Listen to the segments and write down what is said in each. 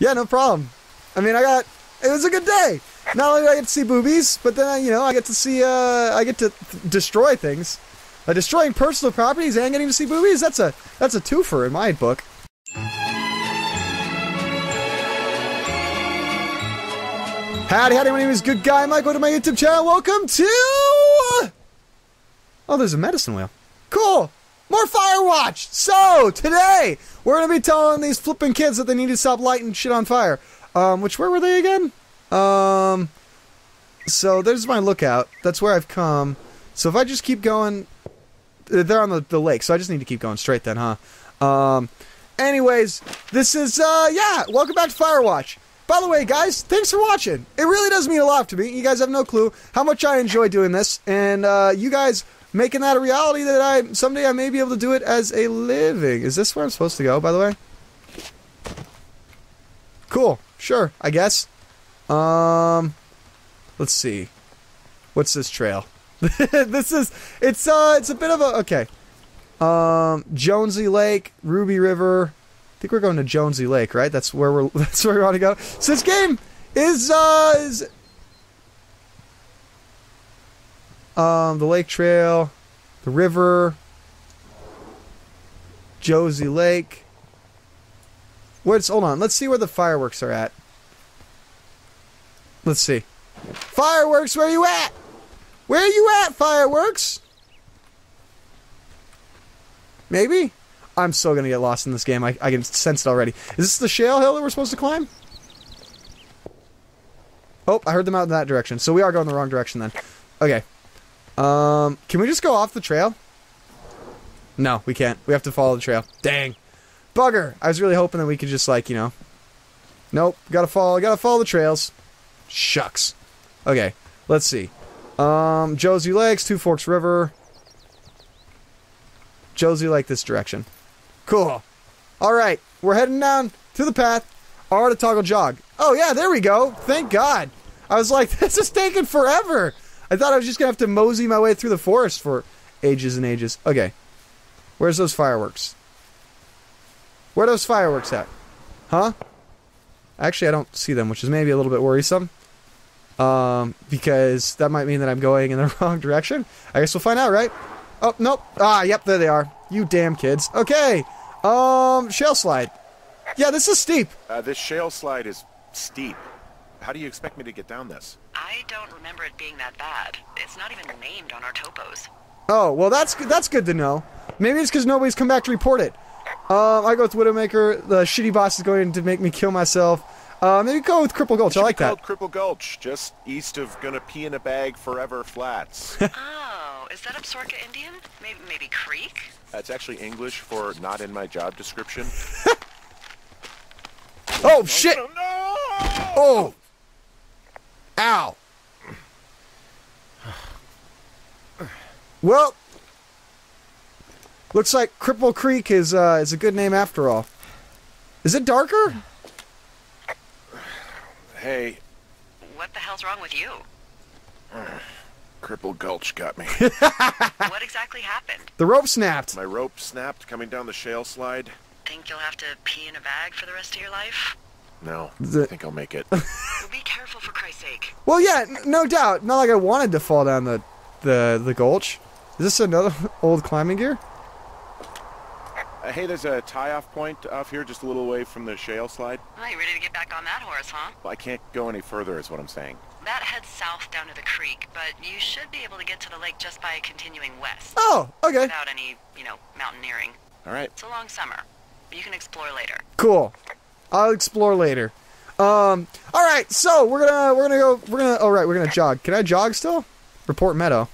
Yeah, no problem. I mean, I got. It was a good day. Not only do I get to see boobies, but then you know I get to see. Uh, I get to th- destroy things. Uh, destroying personal properties and getting to see boobies. That's a that's a twofer in my book. Howdy, howdy, my name is Good Guy Mike. Welcome to my YouTube channel. Welcome to. Oh, there's a medicine wheel. Cool. More Firewatch. So today we're gonna be telling these flipping kids that they need to stop lighting shit on fire. Um, which where were they again? Um, so there's my lookout. That's where I've come. So if I just keep going, uh, they're on the, the lake. So I just need to keep going straight then, huh? Um, anyways, this is uh, yeah. Welcome back to Firewatch. By the way, guys, thanks for watching. It really does mean a lot to me. You guys have no clue how much I enjoy doing this, and uh, you guys making that a reality that I someday I may be able to do it as a living. Is this where I'm supposed to go? By the way. Cool. Sure. I guess. Um. Let's see. What's this trail? this is. It's uh. It's a bit of a. Okay. Um. Jonesy Lake, Ruby River. I think we're going to Jonesy Lake, right? That's where we're. That's where we want to go. So this game is uh is um the lake trail, the river, Josie Lake. Where's hold on? Let's see where the fireworks are at. Let's see. Fireworks, where you at? Where are you at, fireworks? Maybe? I'm so gonna get lost in this game. I, I can sense it already. Is this the shale hill that we're supposed to climb? Oh, I heard them out in that direction. So we are going the wrong direction then. Okay. Um, can we just go off the trail? No, we can't. We have to follow the trail. Dang. Bugger. I was really hoping that we could just like, you know. Nope. Gotta follow gotta follow the trails. Shucks. Okay. Let's see. Um, Josie Lakes, Two Forks River. Josie Lake this direction. Cool. Alright. We're heading down to the path. R to toggle jog. Oh yeah, there we go. Thank God. I was like, this is taking forever. I thought I was just gonna have to mosey my way through the forest for ages and ages. Okay. Where's those fireworks? Where are those fireworks at? Huh? Actually, I don't see them, which is maybe a little bit worrisome. Um, because that might mean that I'm going in the wrong direction. I guess we'll find out, right? Oh, nope. Ah, yep, there they are. You damn kids. Okay. Um, shale slide. Yeah, this is steep. Uh, this shale slide is steep. How do you expect me to get down this? I don't remember it being that bad. It's not even named on our topos. Oh, well, that's good. That's good to know. Maybe it's because nobody's come back to report it. Um, I go with Widowmaker. The shitty boss is going to make me kill myself. Uh, maybe go with Cripple Gulch. I like that. Cripple Gulch, just east of Gonna Pee in a Bag Forever Flats. oh, is that Absaroka Indian? Maybe, maybe Creek? That's actually English for not in my job description. Oh shit! no! Oh! Ow! Well, looks like Cripple Creek is uh, is a good name after all. Is it darker? Hey, What the hell's wrong with you? Cripple Gulch got me. what exactly happened? The rope snapped. my rope snapped coming down the shale slide. Think you'll have to pee in a bag for the rest of your life? No, The- I think I'll make it. Well, be careful for Christ's sake. Well, yeah, n- no doubt. Not like I wanted to fall down the the the gulch. Is this another old climbing gear? Uh, hey, there's a tie-off point off here just a little away from the shale slide. Well, you ready to get back on that horse, huh? Well, I can't go any further is what I'm saying. That heads south down to the creek, but you should be able to get to the lake just by continuing west. Oh, okay, Without any, you know, mountaineering. All right. It's a long summer. You can explore later. cool. I'll explore later. Um, all right. So we're gonna we're gonna go we're gonna all right we're gonna jog. Can I jog still? Report Meadow.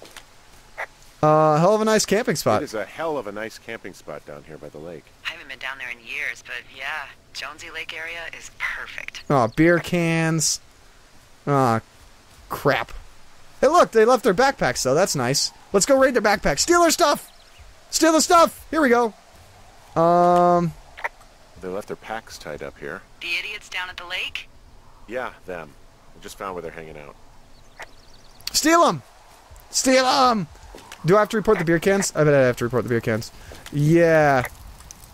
Uh, hell of a nice camping spot. It is a hell of a nice camping spot down here by the lake. I haven't been down there in years, but yeah, Jonesy Lake area is perfect. Oh, beer cans. Ah, crap. Hey, look, they left their backpacks though. That's nice. Let's go raid their backpacks. Steal their stuff. Steal the stuff. Here we go. Um, They left their packs tied up here. The idiots down at the lake? Yeah, them. I just found where they're hanging out. steal them. Steal them. Do I have to report the beer cans? I bet I have to report the beer cans. Yeah.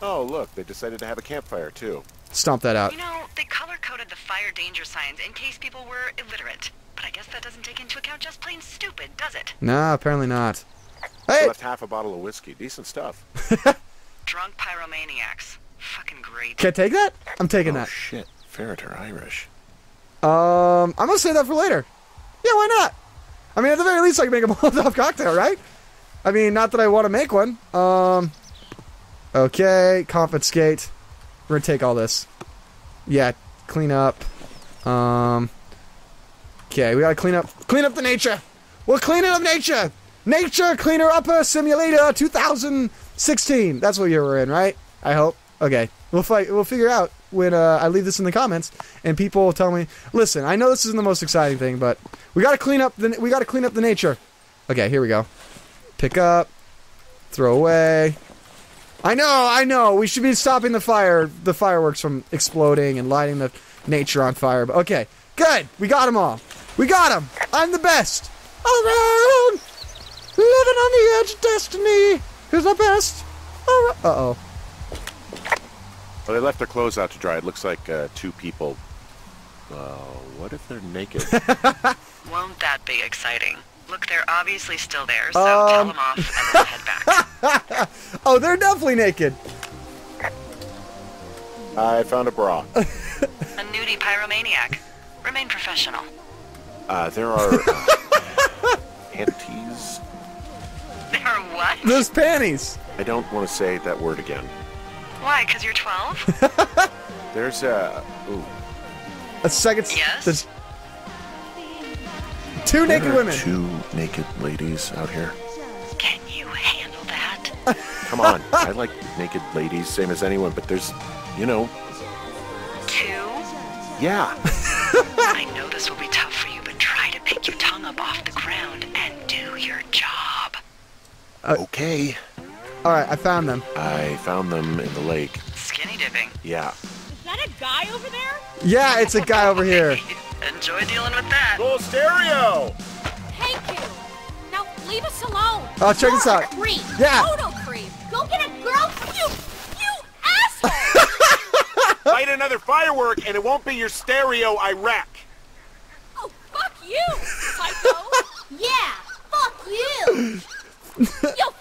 Oh, look, they decided to have a campfire too. Stomp that out. You know, they color coded the fire danger signs in case people were illiterate. But I guess that doesn't take into account just plain stupid, does it? Nah, apparently not. I Hey, left half a bottle of whiskey. Decent stuff. Drunk pyromaniacs. Fucking great. can I take that? I'm taking oh, that. shit. Ferret are Irish. Um, I'm gonna save that for later. Yeah, why not? I mean, at the very least, I can make a Molotov cocktail, right? I mean, not that I want to make one. Um, okay, confiscate. We're gonna take all this. Yeah, clean up. Um, okay, we gotta clean up, clean up the nature. We're cleaning up nature. Nature Cleaner Upper Simulator 2016. That's what year we're in, right? I hope. Okay, we'll fight. We'll figure out when uh, I leave this in the comments, and people tell me, "Listen, I know this isn't the most exciting thing, but we gotta clean up the we gotta clean up the nature." Okay, here we go. Pick up, throw away. I know, I know. We should be stopping the fire, the fireworks from exploding and lighting the nature on fire. But okay, good. We got them all. We got them. I'm the best. Around, living on the edge destiny. Who's the best? Uh oh. Well, they left their clothes out to dry. It looks like uh, two people. Well, what if they're naked? Won't that be exciting? Look, they're obviously still there, so Um. tell them off and then head back. Oh, they're definitely naked. I found a bra. A nudie pyromaniac. Remain professional. Uh, there are uh, panties. There are what? Those panties. I don't want to say that word again. Why? Because you're 12? There's a. Ooh, A second. Yes? There's two naked there are women. Two naked ladies out here. Can you handle that? Come on, I like naked ladies, same as anyone. But there's, you know, Two? yeah. I know this will be tough for you, but try to pick your tongue up off the ground and do your job. Uh, okay. All right, I found them. I found them in the lake. Skinny dipping. Yeah. Is that a guy over there? Yeah, it's a guy over here. Enjoy dealing with that. Full stereo. Thank you. Now leave us alone. Oh, check this You're out. a Creep. Yeah. Total creep. Go get a girl. You, you asshole. Light another firework, and it won't be your stereo I wreck. oh, fuck you, psycho. yeah, fuck you. You'll fucking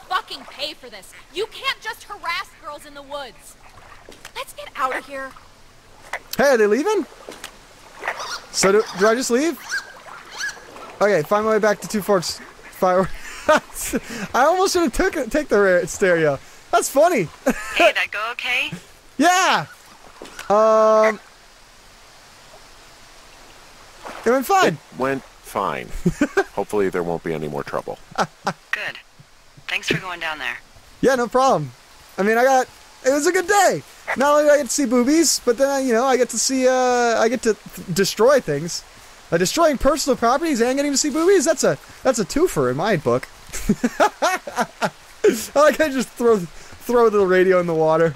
pay for this. You can't just harass girls in the woods. Let's get out of here. Hey, are they leaving? So do, do I just leave? Okay, find my way back to Two Forks Fire. I almost should have took it, take the rare stereo. That's funny. Hey, that go okay? yeah. Um. It went fine. Went fine. Hopefully, there won't be any more trouble. Good. Thanks for going down there. Yeah, no problem. I mean, I got. It was a good day. Not only do I get to see boobies, but then you know I get to see. Uh, I get to th- destroy things. Uh, destroying personal properties and getting to see boobies. That's a that's a twofer in my book. I like I just throw throw the radio in the water.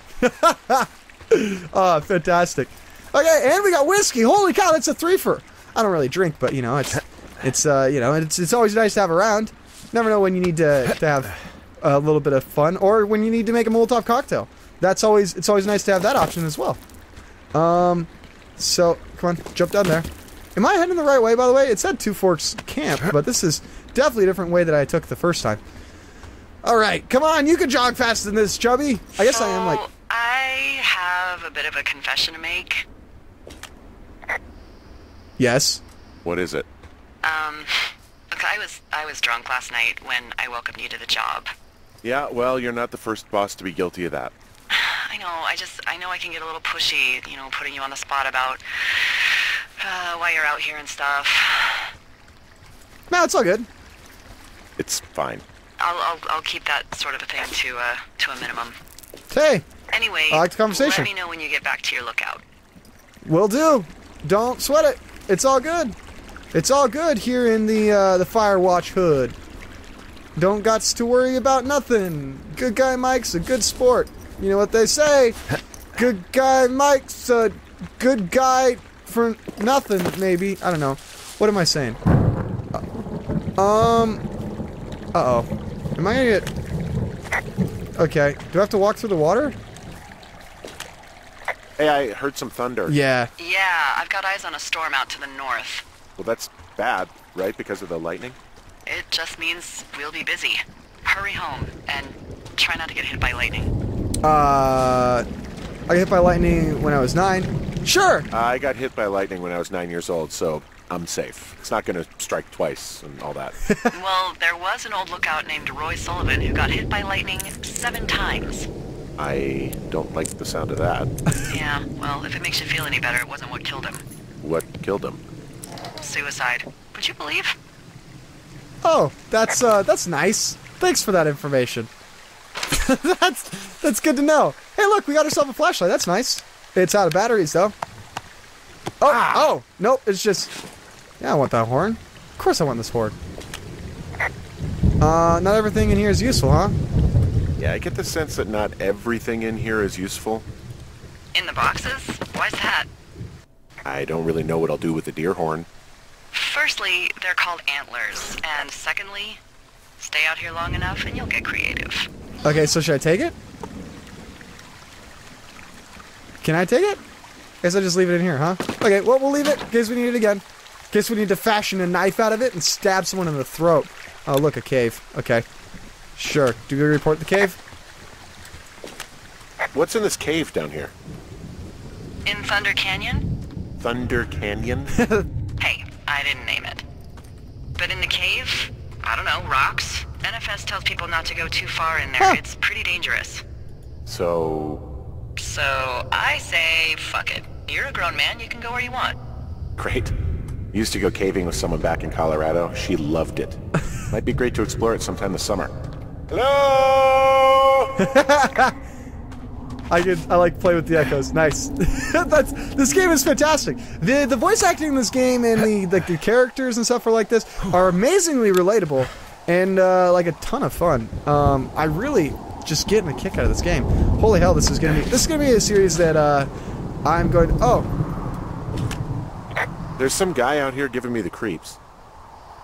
oh, fantastic. Okay, and we got whiskey. Holy cow, that's a threefer. I don't really drink, but you know it's it's uh you know it's it's always nice to have around. Never know when you need to to have a little bit of fun or when you need to make a Molotov cocktail. That's always it's always nice to have that option as well. Um, so come on, jump down there. Am I heading the right way? By the way, it said Two Forks Camp, but this is definitely a different way that I took the first time. All right, come on, you can jog faster than this, Chubby. I guess I am like I have a bit of a confession to make. yes. What is it? Um, look, I was I was drunk last night when I welcomed you to the job. Yeah, well, you're not the first boss to be guilty of that. I know. I just I know I can get a little pushy, you know, putting you on the spot about uh, why you're out here and stuff. No, it's all good. It's fine. I'll I'll, I'll keep that sort of a thing to uh to a minimum. Hey, Anyway, I like the conversation. Let me know when you get back to your lookout. will do. Don't sweat it. It's all good. It's all good here in the uh, the Firewatch hood. Don't gots to worry about nothing. Good guy Mike's a good sport. You know what they say? Good guy Mike's a good guy for nothing. Maybe I don't know. What am I saying? Uh, um. Uh oh. Am I gonna get? Okay. Do I have to walk through the water? Hey, I heard some thunder. Yeah. Yeah, I've got eyes on a storm out to the north. Well, that's bad, right? Because of the lightning? It just means we'll be busy. Hurry home and try not to get hit by lightning. Uh, I got hit by lightning when I was nine. Sure. I got hit by lightning when I was nine years old, so I'm safe. It's not going to strike twice and all that. well, there was an old lookout named Roy Sullivan who got hit by lightning seven times. I don't like the sound of that. Yeah, well, if it makes you feel any better, it wasn't what killed him. What killed him? Suicide. Would you believe? Oh, that's uh, that's nice. Thanks for that information. that's that's good to know. Hey, look, we got ourselves a flashlight. That's nice. It's out of batteries though. Oh, oh, nope. It's just. Yeah, I want that horn. Of course, I want this horn. Uh, not everything in here is useful, huh? Yeah, I get the sense that not everything in here is useful. In the boxes? Why's that? I don't really know what I'll do with the deer horn. Firstly, they're called antlers. And secondly, stay out here long enough and you'll get creative. Okay, so should I take it? Can I take it? Guess I'll just leave it in here, huh? Okay, well, we'll leave it in case we need it again. In case we need to fashion a knife out of it and stab someone in the throat. Oh, look, a cave. Okay. Sure. Do we report the cave? What's in this cave down here? In Thunder Canyon? Thunder Canyon? Hey, I didn't name it. But in the cave, I don't know, rocks? NFS tells people not to go too far in there. Huh. It's pretty dangerous. so, So I say, fuck it. You're a grown man, you can go where you want. great. Used to go caving with someone back in Colorado. She loved it. Might be great to explore it sometime this summer. Hello! I can I like play with the echoes. Nice. That's this game is fantastic. The the voice acting in this game and the like the characters and stuff are like this are amazingly relatable and uh, like a ton of fun. Um, I really just getting a kick out of this game. Holy hell, this is gonna be this is gonna be a series that uh, I'm going. Oh, There's some guy out here giving me the creeps.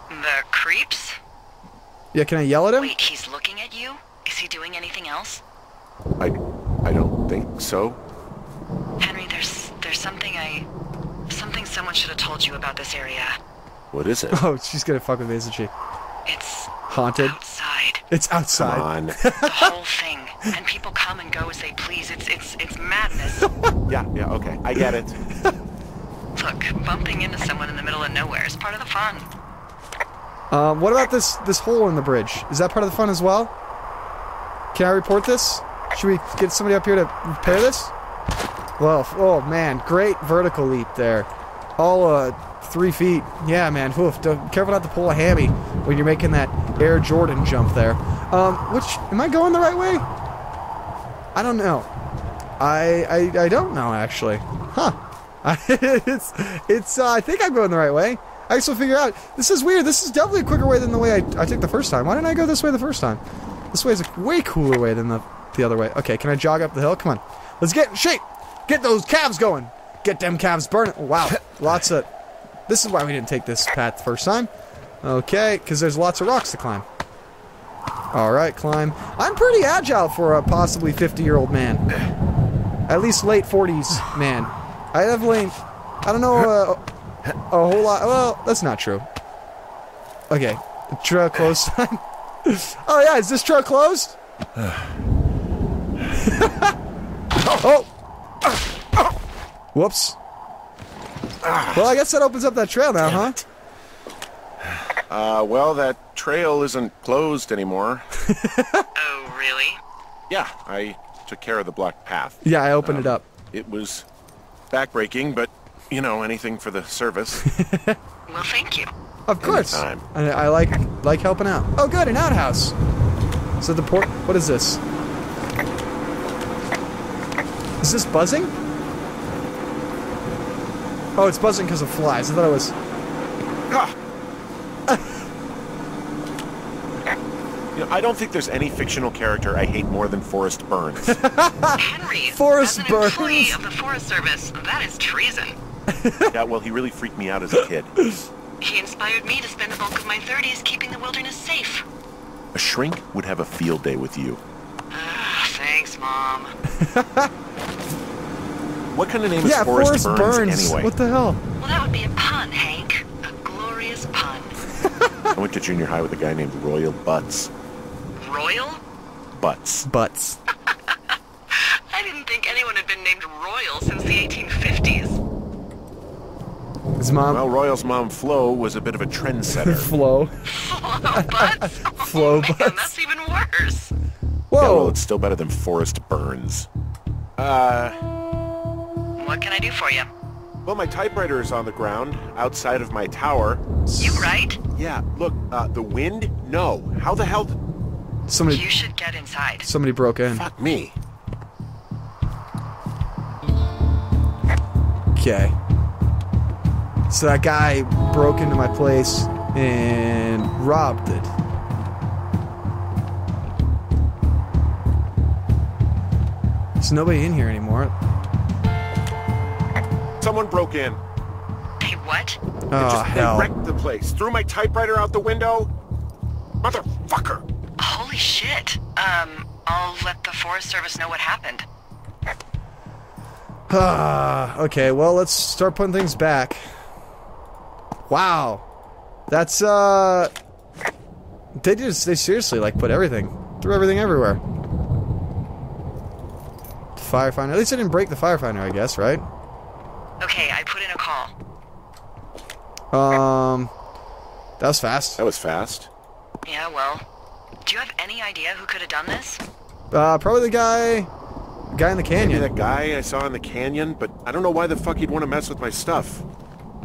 The creeps? yeah. Can I yell at him? Wait, he's looking at you? Is he doing anything else? I, I don't think so. Henry, there's there's something I something someone should have told you about this area. What is it? Oh, she's gonna fuck with me, isn't she? It's Haunted. outside. It's Come outside. on. The whole thing. And people come and go as they please. It's it's it's madness. yeah, yeah, okay. I get it. Look, bumping into someone in the middle of nowhere is part of the fun. Um, what about this this hole in the bridge? Is that part of the fun as well? Can I report this? Should we get somebody up here to repair this? Well, oh man, great vertical leap there. All uh, three feet. Yeah, man. Oof. Careful not to pull a hammy when you're making that Air Jordan jump there. Um, which am I going the right way? I don't know. I I, I don't know actually. Huh. it's it's. Uh, I think I'm going the right way. I still figure out this is weird. This is definitely a quicker way than the way I, I took the first time. Why didn't I go this way the first time? This way is a way cooler way than the the other way. Okay, can I jog up the hill? Come on, let's get in shape. Get those calves going. Get them calves burning. Oh, wow, lots of. This is why we didn't take this path the first time. Okay, because there's lots of rocks to climb. All right, climb. I'm pretty agile for a possibly 50 year old man. At least late 40s man. I have definitely. I don't know uh, a whole lot. Well, that's not true. Okay, trail closed sign. oh yeah, is this trail closed? oh. Whoops. Well, I guess that opens up that trail now, huh? Uh, well, that trail isn't closed anymore. Oh, really? Yeah, I took care of the blocked path. Yeah, I opened it up. It was backbreaking, but, you know, anything for the service. Well, thank you. Of course. Anytime. I, I like like helping out. Oh, good, an outhouse. So the port. What is this? Is this buzzing? Oh, it's buzzing because of flies. I thought it was. Ah! you know, I don't think there's any fictional character I hate more than Forrest Burns. Henry, Forrest as an employee Burns. of the Forest Service, that is treason. yeah, well, he really freaked me out as a kid. He inspired me to spend the bulk of my 30s keeping the wilderness safe. A shrink would have a field day with you. Ah, thanks, Mom. What kind of name yeah, is Forrest, Forrest Burns, Burns. anyway? What the hell? Well, that would be a pun, Hank. A glorious pun. I went to junior high with a guy named Royal Butts. Royal? Butts. Butts. I didn't think anyone had been named Royal since the 1850s. His mom. Well, Royal's mom, Flo, was a bit of a trendsetter. Flo. Flo Butts? Flo oh, man, that's even worse. Whoa. Yeah, well, it's still better than Forrest Burns. Uh, What can I do for you? well, my typewriter is on the ground outside of my tower. You right? Yeah, look, uh, the wind? No. How the hell? somebody. You should get inside. Somebody broke in. Fuck me. Okay. So that guy broke into my place and robbed it. There's nobody in here anymore. Someone broke in. Hey, what? Oh, Just they wrecked the place. Threw my typewriter out the window. Motherfucker. Holy shit. Um, I'll let the Forest Service know what happened. Ah, okay, well, let's start putting things back. Wow. That's, uh. They just, they seriously, like, put everything, threw everything everywhere. Firefinder. At least I didn't break the firefinder, I guess, right? Okay, I put in a call. Um. That was fast. That was fast. Yeah, well, do you have any idea who could have done this? Uh, probably the guy. Guy in the Maybe canyon. that guy I saw in the canyon, but I don't know why the fuck he'd want to mess with my stuff.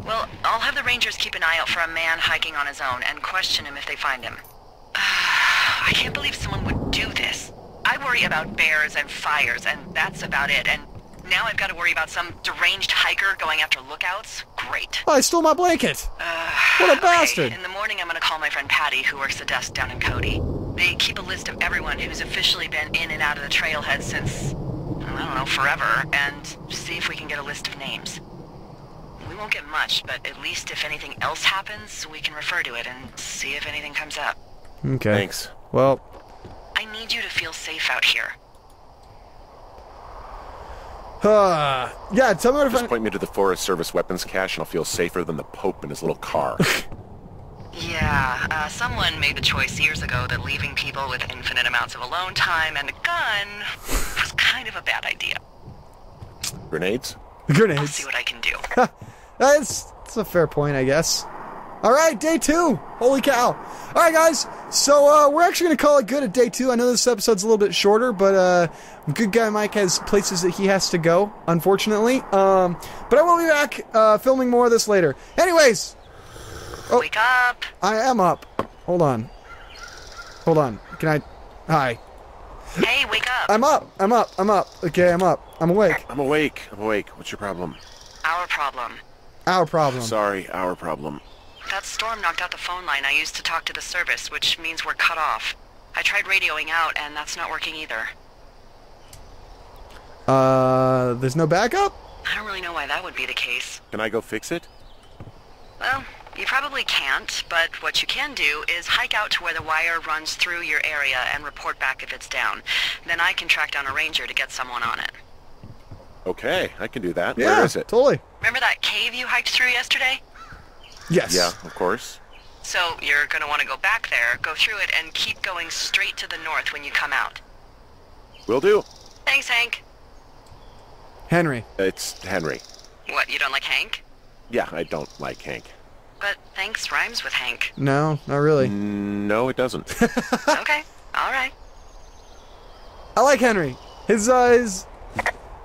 Well, I'll have the rangers keep an eye out for a man hiking on his own and question him if they find him. I can't believe someone would do this. I worry about bears and fires, and that's about it. And now I've got to worry about some deranged hiker going after lookouts? Great. Oh, I stole my blanket. Uh, what a Okay, bastard. In the morning, I'm going to call my friend Patty, who works the desk down in Cody. They keep a list of everyone who's officially been in and out of the trailhead since, I don't know, forever, and see if we can get a list of names. We won't get much, but at least if anything else happens, we can refer to it and see if anything comes up. Okay. Thanks. Well, I need you to feel safe out here. Uh, yeah, tell me what if Just I. point me to the Forest Service weapons cache and I'll feel safer than the Pope in his little car. Yeah, uh, someone made the choice years ago that leaving people with infinite amounts of alone time and a gun was kind of a bad idea. Grenades? I'll Grenades. see what I can do. That's, that's a fair point, I guess. All right, day two. Holy cow. All right, guys. So uh, we're actually going to call it good at day two. I know this episode's a little bit shorter, but uh, good guy Mike has places that he has to go, unfortunately. Um, but I will be back uh, filming more of this later. Anyways, Oh. Wake up! I am up. Hold on. Hold on. Can I? Hi. Hey, wake up! I'm up. I'm up. I'm up. Okay, I'm up. I'm awake. I'm awake. I'm awake. What's your problem? Our problem. Our problem. Sorry, our problem. That storm knocked out the phone line I used to talk to the service, which means we're cut off. I tried radioing out, and that's not working either. Uh, there's no backup. I don't really know why that would be the case. Can I go fix it? Well, you probably can't, but what you can do is hike out to where the wire runs through your area and report back if it's down. Then I can track down a ranger to get someone on it. Okay, I can do that. Yeah, Where is it? totally. Remember that cave you hiked through yesterday? Yes. Yeah, of course. So you're going to want to go back there, go through it, and keep going straight to the north when you come out. Will do. Thanks, Hank. Henry. It's Henry. What, you don't like Hank? Yeah, I don't like Hank. But thanks rhymes with Hank. No, not really. No, it doesn't. okay, all right. I like Henry. His uh, his.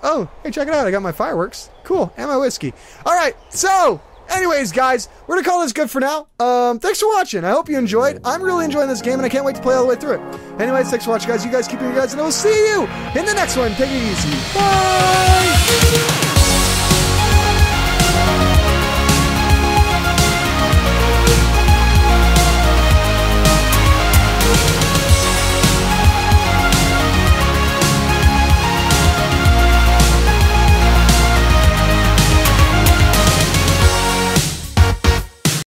Oh, hey, check it out! I got my fireworks. Cool, and my whiskey. All right. So, anyways, guys, we're gonna call this good for now. Um, thanks for watching. I hope you enjoyed. I'm really enjoying this game, and I can't wait to play all the way through it. Anyways, thanks for watching, guys. You guys keep being you guys, and I will see you in the next one. Take it easy. Bye.